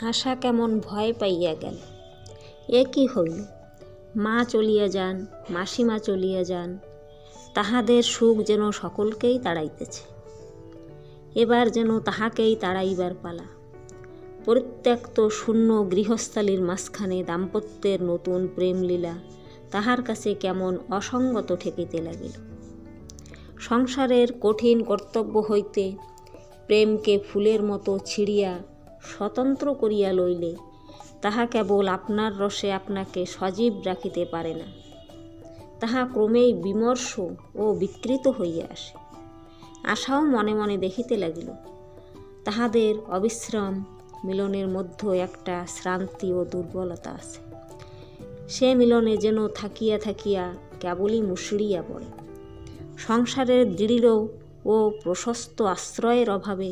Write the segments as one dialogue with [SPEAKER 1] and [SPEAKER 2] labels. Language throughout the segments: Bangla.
[SPEAKER 1] আশা কেমন ভয় পাইয়া গেল। এ কি হইল? মা চলিয়া যান, মাসিমা চলিয়া যান, তাহাদের সুখ যেন সকলকেই তাড়াইতেছে। এবার যেন তাহাকেই তাড়াইবার পালা। পরিত্যক্ত শূন্য গৃহস্থালীর মাঝখানে দাম্পত্যের নতুন প্রেমলীলা তাহার কাছে কেমন অসঙ্গত ঠেকিতে লাগিল। সংসারের কঠিন কর্তব্য হইতে প্রেমকে ফুলের মতো ছিড়িয়া স্বতন্ত্র করিয়া লইলে তাহা কেবল আপনার রসে আপনাকে সজীব রাখিতে পারে না। তাহা ক্রমেই বিমর্ষ ও বিকৃত হইয়া আসে। আশাও মনে মনে দেখিতে লাগিল, তাহাদের অবিশ্রাম মিলনের মধ্যে একটা শ্রান্তি ও দুর্বলতা আছে। সে মিলনে যেন থাকিয়া থাকিয়া কেবলই মুসড়িয়া পড়ে। সংসারের দৃঢ় ও প্রশস্ত আশ্রয়ের অভাবে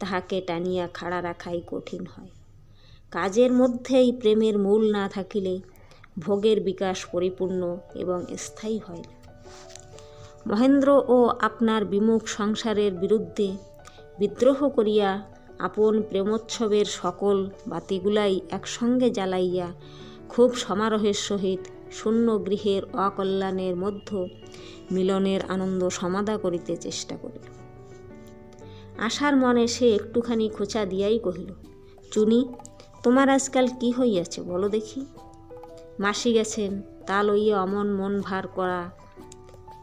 [SPEAKER 1] তাহাকে টানিয়া খাড়া রাখাই কঠিন হয়। কাজের মধ্যেই প্রেমের মূল না থাকিলে ভোগের বিকাশ পরিপূর্ণ এবং স্থায়ী হয় না। মহেন্দ্র ও আপনার বিমুখ সংসারের বিরুদ্ধে বিদ্রোহ করিয়া আপন প্রেমোৎসবের সকল বাতিগুলাই একসঙ্গে জ্বালাইয়া খুব সমারোহের সহিত শূন্য গৃহের অকল্যাণের মধ্য মিলনের আনন্দ সমাধা করিতে চেষ্টা করিল। আশার মনে সে একটুখানি খোঁচা দিয়াই কহিল, চুনি, তোমার আজকাল কি হইয়াছে বলো দেখি? মাসি গেছেন, তা লইয়া অমন মন ভার করা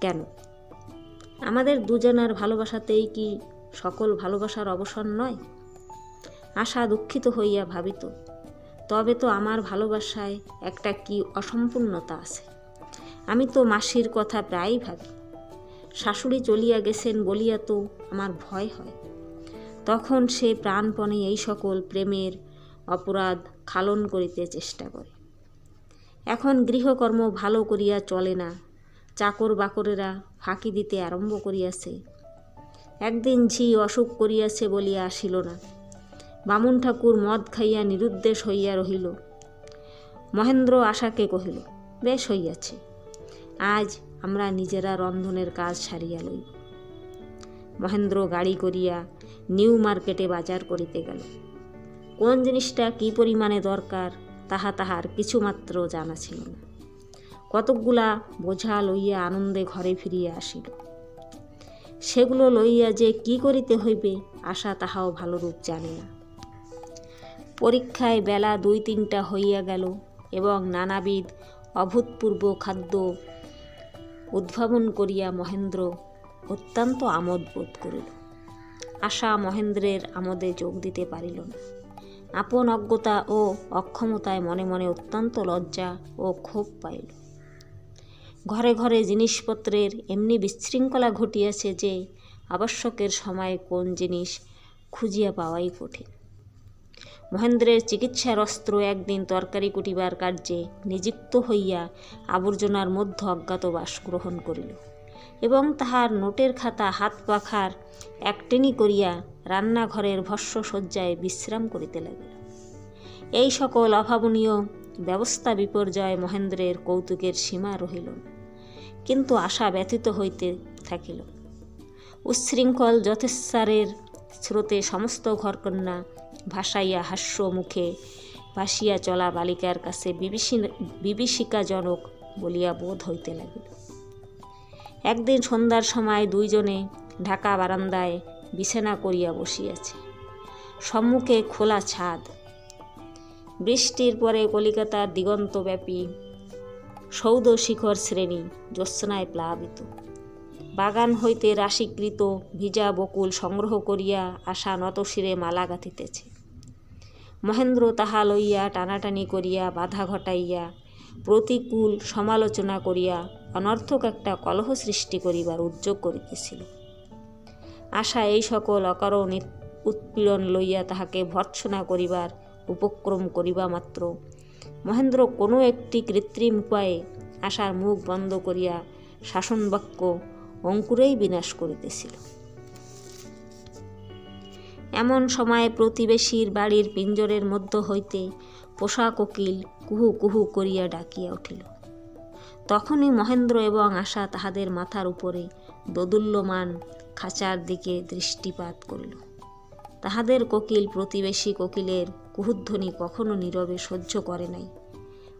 [SPEAKER 1] কেন? আমাদের দুজনার ভালোবাসাতেই কি সকল ভালোবাসার অবসর নয়? আশা দুঃখিত হইয়া ভাবিত, তবে তো আমার ভালোবাসায় একটা কি অসম্পূর্ণতা আছে? আমি তো মাসির কথা প্রায়ই ভাবি শাশুড়ি চলিয়া গেছেন বলিয়া তো আমার ভয় হয়। তখন সে প্রাণপণে এই সকল প্রেমের অপরাধ খালন করিতে চেষ্টা করে। এখন গৃহকর্ম ভালো করিয়া চলে না চাকর বাকরেরা ফাঁকি দিতে আরম্ভ করিয়াছে। একদিন ঝি অসুখ করিয়াছে বলিয়া আসিল না। বামুন ঠাকুর মদ খাইয়া নিরুদ্দেশ হইয়া রহিল। মহেন্দ্র আশাকে কহিল, বেশ হইয়াছে। আজ আমরা নিজেরা রন্ধনের কাজ সারিয়া লই। মহেন্দ্র গাড়ি করিয়া নিউ মার্কেটে বাজার করিতে গেল। কোন জিনিসটা কি পরিমাণে দরকার, তাহা তাহার কিছুমাত্র জানা ছিল না। কতকগুলা বোঝা লইয়া আনন্দে ঘরে ফিরিয়া আসিল। সেগুলো লইয়া যে কি করিতে হইবে, আশা তাহাও ভালোরূপ জানে না। পরীক্ষায় বেলা দুই তিনটা হইয়া গেল এবং নানাবিধ অভূতপূর্ব খাদ্য উদ্ভাবন করিয়া মহেন্দ্র অত্যন্ত আমোদ বোধ করিল। আশা মহেন্দ্রের আমোদে যোগ দিতে পারিল না। আপন অজ্ঞতা ও অক্ষমতায় মনে মনে অত্যন্ত লজ্জা ও ক্ষোভ পাইল। ঘরে ঘরে জিনিসপত্রের এমনি বিশৃঙ্খলা ঘটিয়াছে যে, আবশ্যকের সময়ে কোন জিনিস খুঁজিয়া পাওয়াই কঠিন। মহেন্দ্রের চিকিৎসার অস্ত্র একদিন তরকারি কুটিবার কার্যে নিযুক্ত হইয়া আবর্জনার মধ্য অজ্ঞাতবাস গ্রহণ করিল এবং তাহার নোটের খাতা হাত পাখার একটেনি করিয়া রান্নাঘরের ভস্য শয্যায় বিশ্রাম করিতে লাগিল। এই সকল অভাবনীয় ব্যবস্থা বিপর্যয় মহেন্দ্রের কৌতুকের সীমা রহিল কিন্তু আশা ব্যতীত হইতে থাকিল। উচ্ছৃঙ্খল যথেচ্ছারের স্রোতে সমস্ত ঘরকন্যা ভাসাইয়া হাস্য মুখে, ভাসিয়া চলা বালিকার কাছে বিভীষিকাজনক বলিয়া বোধ হইতে লাগিল। একদিন সন্ধ্যার সময় দুইজনে ঢাকা বারান্দায় বিছানা করিয়া বসিয়াছে। সম্মুখে খোলা ছাদ। বৃষ্টির পরে কলিকাতার দিগন্তব্যাপী সৌদ শিখর শ্রেণি জ্যোৎস্নায় প্লাবিত। বাগান হইতে রাশিকৃত ভিজা বকুল সংগ্রহ করিয়া আশা নতশিরে মালা গাঁথিতেছে। মহেন্দ্র তাহা লইয়া টানাটানি করিয়া বাধা ঘটাইয়া, প্রতিকূল সমালোচনা করিয়া অনর্থক একটা কলহ সৃষ্টি করিবার উদ্যোগ করিতেছিল। আশা এই সকল অকারণ উৎপীড়ন লইয়া তাহাকে ভর্ৎসনা করিবার উপক্রম করিবা মাত্র। মহেন্দ্র কোনো একটি কৃত্রিম উপায়ে আশার মুখ বন্ধ করিয়া শাসন বাক্য অঙ্কুরেই বিনাশ করিতেছিল। এমন সময়ে প্রতিবেশীর বাড়ির পিঞ্জরের মধ্য হইতে পোষা কোকিল কুহু কুহু করিয়া ডাকিয়া উঠিল। তখনই মহেন্দ্র এবং আশা তাহাদের মাথার উপরে দোদুল্যমান খাঁচার দিকে দৃষ্টিপাত করিল। তাহাদের কোকিল প্রতিবেশী কোকিলের কুহুধ্বনি কখনো নীরবে সহ্য করে নাই।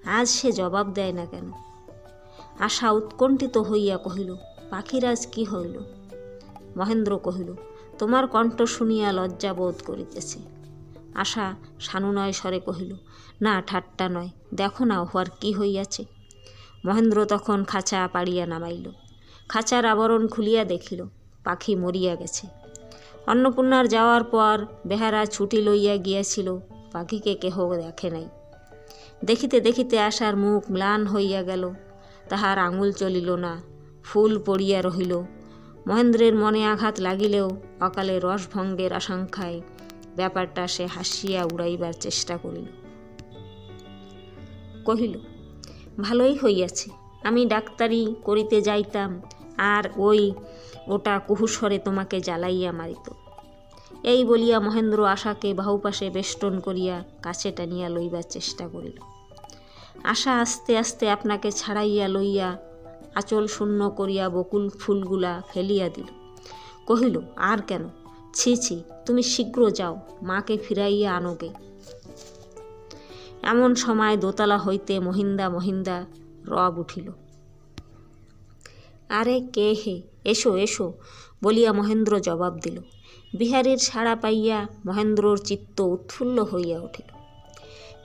[SPEAKER 1] আজ সে জবাব দেয় না কেন? আশা উৎকণ্ঠিত হইয়া কহিল, পাখিরাজ কি হইল? মহেন্দ্র কহিল তোমার কণ্ঠ শুনিয়া লজ্জা বোধ করিতেছে। আশা সানুনয় স্বরে কহিল, না, ঠাট্টা নয়, দেখো না উহার কি হইয়াছে। মহেন্দ্র তখন খাঁচা পাড়িয়া নামাইল। খাঁচার আবরণ খুলিয়া দেখিল, পাখি মরিয়া গেছে। অন্নপূর্ণার যাওয়ার পর বেহারা ছুটি লইয়া গিয়াছিল, পাখিকে কেহ দেখে নাই। দেখিতে দেখিতে আশার মুখ ম্লান হইয়া গেল, তাহার আঙুল চলিল না, ফুল পড়িয়া রহিল মহেন্দ্রের মনে আঘাত লাগিলেও অকালে রসভঙ্গের আশঙ্কায় ব্যাপারটা সে হাসিয়া উড়াইবার চেষ্টা করিল। কহিল, ভালোই হইয়াছে, আমি ডাক্তারি করিতে যাইতাম, আর ওই ওটা কুহুস্বরে তোমাকে জ্বালাইয়া মারিত এই বলিয়া মহেন্দ্র আশাকে বাহুপাশে বেষ্টন করিয়া কাছে টানিয়া লইবার চেষ্টা করিল। আশা আস্তে আস্তে আপনাকে ছাড়াইয়া লইয়া আঁচল শূন্য করিয়া বকুল ফুলগুলা ফেলিয়া দিল। কহিল, আর কেন? ছি ছি, তুমি শীঘ্র যাও, মাকে ফিরাইয়া আনোগে। এমন সময় দোতলা হইতে মহিন্দা মহিন্দা রব উঠিল। আরে কে হে? এসো এসো, বলিয়া মহেন্দ্র জবাব দিল। বিহারীর সাড়া পাইয়া মহেন্দ্রর চিত্ত উৎফুল্ল হইয়া উঠিল।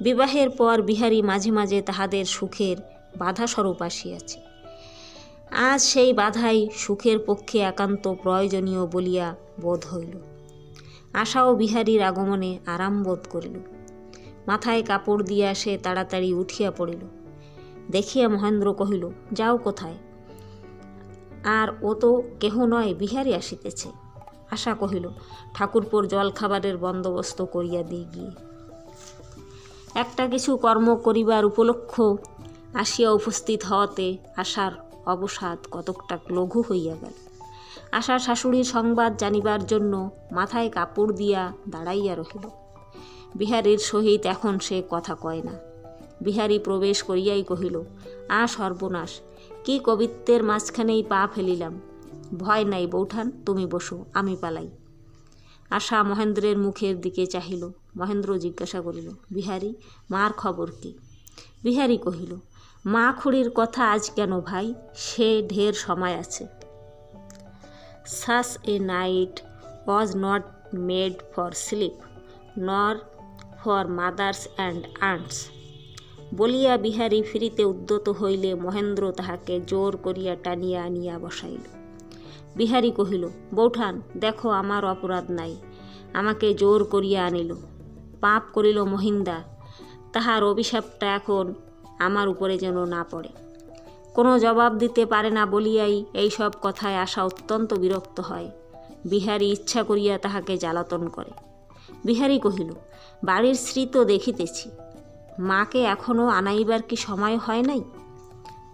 [SPEAKER 1] বিবাহের পর বিহারী মাঝে মাঝে তাহাদের সুখের বাধাস্বরূপ আসিয়াছে। আজ সেই বাধাই সুখের পক্ষে একান্ত প্রয়োজনীয় বলিয়া বোধ হইল। আশা ও বিহারীর আগমনে আরাম বোধ করিল। মাথায় কাপড় দিয়া সে তাড়াতাড়ি উঠিয়া পড়িল। দেখিয়া মহেন্দ্র কহিল, যাও কোথায়? আর ও তো কেহ নয়, বিহারী আসিতেছে। আশা কহিল, ঠাকুরপুর জলখাবারের বন্দোবস্ত করিয়া দিই গিয়ে। একটা কিছু কর্ম করিবার উপলক্ষ আসিয়া উপস্থিত হওয়াতে আশার অবসাদ কতকটা লঘু হইয়া গেল। আশার শাশুড়ির সংবাদ জানিবার জন্য মাথায় কাপড় দিয়া দাঁড়াইয়া রহিল। বিহারীর সহিত এখন সে কথা কয় না। বিহারী প্রবেশ করিয়াই কহিল, আ সর্বনাশ, কি কবিত্বের মাঝখানেই পা ফেলিলাম। ভয় নাই বৌঠান, তুমি বসো, আমি পালাই। আশা মহেন্দ্রের মুখের দিকে চাহিল। মহেন্দ্র জিজ্ঞাসা করিল, বিহারী, মার খবর কি? বিহারী কহিল মা খুড়ির কথা আজ কেন ভাই? সে ঢের সময় আছে। Such a night was not made for sleep nor for mothers and aunts বলিয়া বিহারী ফিরিতে উদ্যত হইলে মহেন্দ্র তাহাকে জোর করিয়া টানিয়া আনিয়া বসাইল। বিহারী কহিল, বৌঠান, দেখো আমার অপরাধ নাই। আমাকে জোর করিয়া আনিল। পাপ করিল মহিন্দা। তাহার অভিশাপটা এখন আমার উপরে যেন না পড়ে। কোনো জবাব দিতে পারে না বলিয়াই এই সব কথায় আসা অত্যন্ত বিরক্ত হয়। বিহারী ইচ্ছা করিয়া তাহাকে জ্বালাতন করে। বিহারী কহিল, বাড়ির স্ত্রী তো দেখিতেছি। মাকে এখনও আনাইবার কি সময় হয় নাই?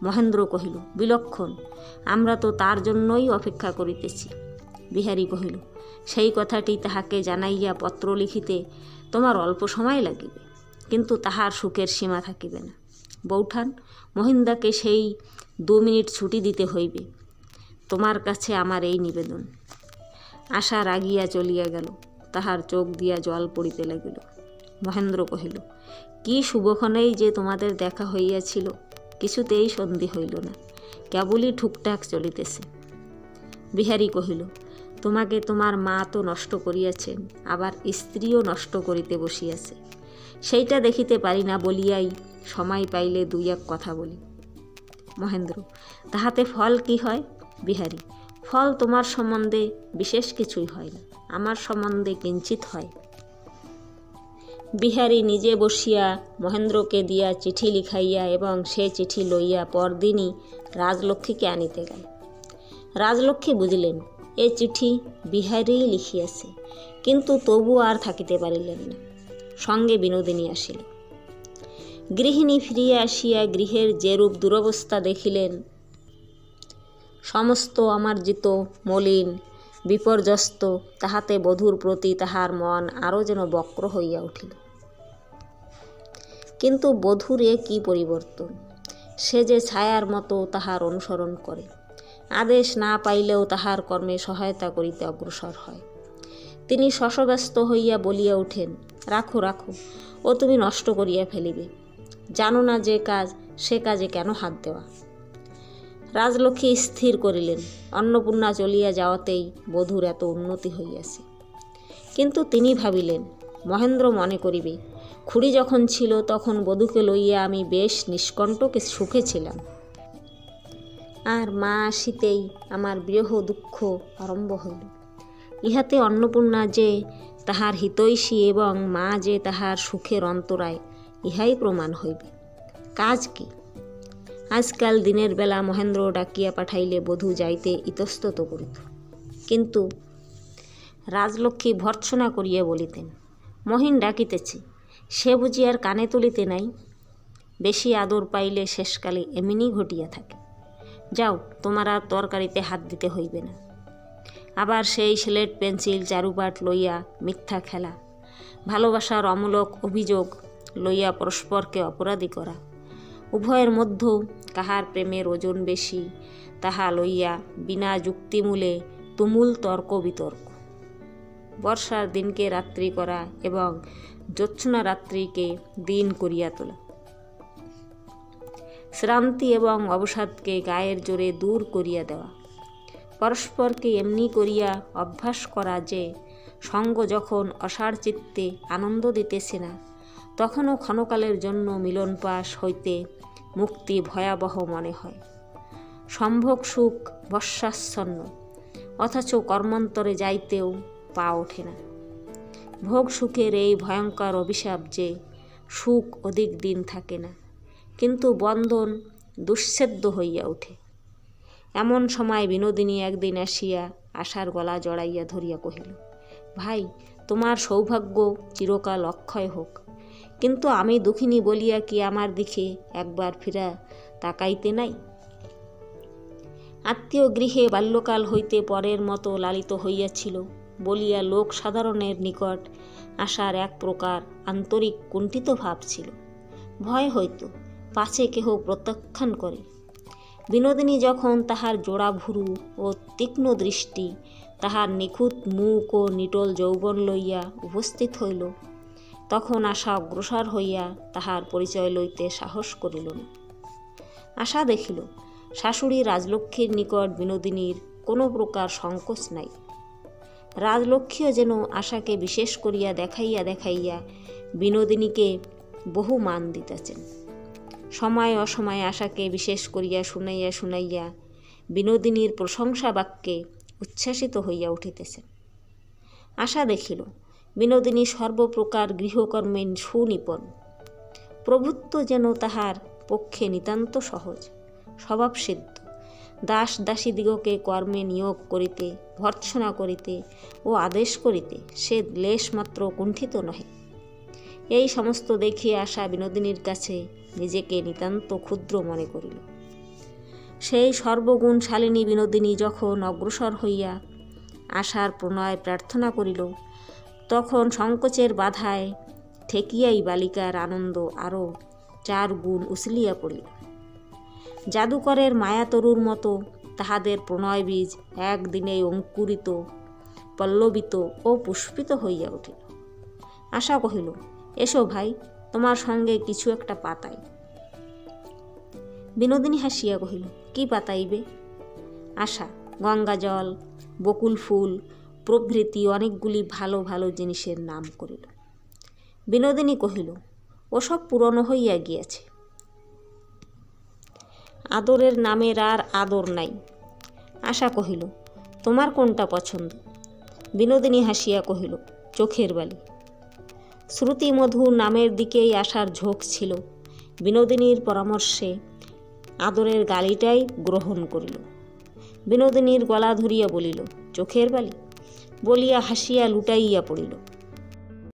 [SPEAKER 1] মহেন্দ্র কহিল, বিলক্ষণ, আমরা তো তার জন্যই অপেক্ষা করিতেছি। বিহারী কহিল, সেই কথাটি তাহাকে জানাইয়া পত্র লিখিতে তোমার অল্প সময় লাগিবে, কিন্তু তাহার সুখের সীমা থাকিবে না। বৌঠান, মহিন্দাকে সেই দু মিনিট ছুটি দিতে হইবে। তোমার কাছে আমার এই নিবেদন। আশা রাগিয়া চলিয়া গেল, তাহার চোখ দিয়া জল পড়িতে লাগিল। মহেন্দ্র কহিল, কি শুভক্ষণেই যে তোমাদের দেখা হইয়াছিল, কিছুতেই সন্ধি হইল না, কেবলই ঠুকঠাক চলিতেছে। বিহারী কহিল, তোমাকে তোমার মা তো নষ্ট করিয়াছেন, আবার স্ত্রীও নষ্ট করিতে বসিয়াছে। সেইটা দেখিতে পারি না বলিয়াই সময় পাইলে দুই এক কথা বলি। মহেন্দ্র, তাহাতে ফল কি হয়? বিহারী, ফল তোমার সম্বন্ধে বিশেষ কিছুই হয় না, আমার সম্বন্ধে কিঞ্চিত হয়। বিহারী নিজে বসিয়া মহেন্দ্রকে দিয়া চিঠি লিখাইয়া এবং সে চিঠি লইয়া পরদিনই রাজলক্ষ্মীকে আনিতে গেল। রাজলক্ষ্মী বুঝিলেন, এ চিঠি বিহারীই লিখিয়াছে, কিন্তু তবু আর থাকিতে পারিলেন না। সঙ্গে বিনোদিনী আসিল। গৃহিণী ফিরিয়া আসিয়া গৃহের যেরূপ দুরবস্থা দেখিলেন, সমস্ত অমার্জিত, মলিন, বিপর্যস্ত, তাহাতে বধূর প্রতি তাহার মন আরও যেন বক্র হইয়া উঠিল। কিন্তু বধূর এ কী পরিবর্তন? সে যে ছায়ার মতো তাহার অনুসরণ করে। আদেশ না পাইলেও তাহার কর্মে সহায়তা করিতে অগ্রসর হয়। তিনি শশব্যস্ত হইয়া বলিয়া ওঠেন রাখো রাখো। ও তুমি নষ্ট করিয়া ফেলিবে। জানো না যে কাজ, সে কাজে কেন হাত দেওয়া? রাজলক্ষ্মী স্থির করিলেন। অন্নপূর্ণা চলিয়া যাওয়াতেই বধূর এত উন্নতি হইয়াছে। কিন্তু তিনি ভাবিলেন, মহেন্দ্র মনে করিবে, খুড়ি যখন ছিল তখন বধূকে লইয়া আমি বেশ নিষ্কণ্টকে সুখে ছিলাম। আর মা আসিতেই আমার বৃহ দুঃখ আরম্ভ হইল। ইহাতে অন্নপূর্ণা যে তাহার হিতৈষী এবং মা যে তাহার সুখের অন্তরায়, ইহাই প্রমাণ হইবে। কাজ কি? আজকাল দিনের বেলা মহেন্দ্র ডাকিয়া পাঠাইলে বধূ যাইতে ইতস্তত করিত। কিন্তু রাজলক্ষ্মী ভর্ৎসনা করিয়া বলিতেন, মহিন ডাকিতেছে, সে বুঝি আর কানে তুলিতে নাই? বেশি আদর পাইলে শেষকালে এমনি ঘটিয়া থাকে। যাও, তোমার আর তরকারিতে হাত দিতে হইবে না। আবার সেই স্লেট পেন্সিল চারুপাট লইয়া মিথ্যা খেলা। ভালোবাসার অমূলক অভিযোগ লইয়া পরস্পরকে অপরাধী করা। উভয়ের মধ্যেও কাহার প্রেমের ওজন বেশি, তাহা লইয়া বিনা যুক্তিমূলে তুমুল তর্ক বিতর্ক বর্ষার দিনকে রাত্রি করা এবং জ্যোৎস্না রাত্রিকে দিন করিয়া তোলা। শ্রান্তি এবং অবসাদকে গায়ের জোরে দূর করিয়া দেওয়া। পরস্পরকে এমনি করিয়া অভ্যাস করা যে, সঙ্গ যখন অসার চিত্তে আনন্দ দিতেছে না, তখনও ক্ষণকালের জন্য মিলন পাশ হইতে মুক্তি ভয়াবহ মনে হয়। সম্ভোগ সুখ বর্ষাচ্ছন্ন, অথচ কর্মান্তরে যাইতেও পা ওঠে না। ভোগ সুখের এই ভয়ঙ্কর অভিশাপ যে, সুখ অধিক দিন থাকে না, কিন্তু বন্ধন দুঃচ্ছেদ্য হইয়া ওঠে। এমন সময় বিনোদিনী একদিন আসিয়া আশার গলা জড়াইয়া ধরিয়া কহিল, ভাই, তোমার সৌভাগ্য চিরকাল অক্ষয় হোক। কিন্তু আমি দুঃখিনী বলিয়া কি আমার দিকে একবার ফিরা তাকাইতে নাই? আত্মীয় গৃহে বাল্যকাল হইতে পরের মতো লালিত হইয়াছিল বলিয়া লোক সাধারণের নিকট আসার এক প্রকার আন্তরিক কুণ্ঠিত ভাব ছিল। ভয় হইত, পাছে কেহ প্রত্যাখ্যান করে। বিনোদিনী যখন তাহার জোড়া ভুরু ও তীক্ষ্ণ দৃষ্টি, তাহার নিখুঁত মুখ ও নিটল যৌবন লইয়া উপস্থিত হইল, তখন আশা অগ্রসর হইয়া তাহার পরিচয় লইতে সাহস করিল না। আশা দেখিল, শাশুড়ি রাজলক্ষ্মীর নিকট বিনোদিনীর কোনো প্রকার সংকোচ নাই। রাজলক্ষ্মীও যেন আশাকে বিশেষ করিয়া দেখাইয়া দেখাইয়া বিনোদিনীকে বহু মান দিতেছেন। সময় অসময়ে আশাকে বিশেষ করিয়া শুনাইয়া শুনাইয়া বিনোদিনীর প্রশংসা বাক্যে উচ্ছ্বাসিত হইয়া উঠিতেছেন আশা দেখিল, বিনোদিনী সর্বপ্রকার গৃহকর্মে সুনিপন প্রভুত্ব যেন তাহার পক্ষে নিতান্ত সহজ, স্বভাবসিদ্ধ। দাস দাসীদিগকে কর্মে নিয়োগ করিতে, ভর্ৎসনা করিতে ও আদেশ করিতে সে লেশমাত্র কুণ্ঠিত নহে। এই সমস্ত দেখিয়ে আসা বিনোদিনীর কাছে নিজেকে নিতান্ত ক্ষুদ্র মনে করিল। সেই সর্বগুণ শালিনী বিনোদিনী যখন অগ্রসর হইয়া আশার প্রণয় প্রার্থনা করিল, তখন সংকোচের বাধায় ঠেকিয়াই বালিকার আনন্দ আরও চার গুণ উছলিয়া পড়িল। জাদুকরের মায়াতরুর মতো তাহাদের প্রণয় বীজ একদিনেই অঙ্কুরিত, পল্লবিত ও পুষ্পিত হইয়া উঠিল। আশা কহিল এসো ভাই, তোমার সঙ্গে কিছু একটা পাতাই। বিনোদিনী হাসিয়া কহিল, কি পাতাইবে? আশা, গঙ্গা জল, বকুল ফুল, প্রভৃতি অনেকগুলি ভালো ভালো জিনিসের নাম করিল। বিনোদিনী কহিল, ওসব পুরনো হইয়া গিয়াছে। আদরের নামের আর আদর নাই। আশা কহিল, তোমার কোনটা পছন্দ? বিনোদিনী হাসিয়া কহিল, চোখের বালি। শ্রুতিমধু নামের দিকেই আসার ঝোঁক ছিল। বিনোদিনীর পরামর্শে আদরের গালিটাই গ্রহণ করিল। বিনোদিনীর গলা ধরিয়া বলিল, চোখের বালি? বলিয়া হাসিয়া লুটাইয়া পড়িল।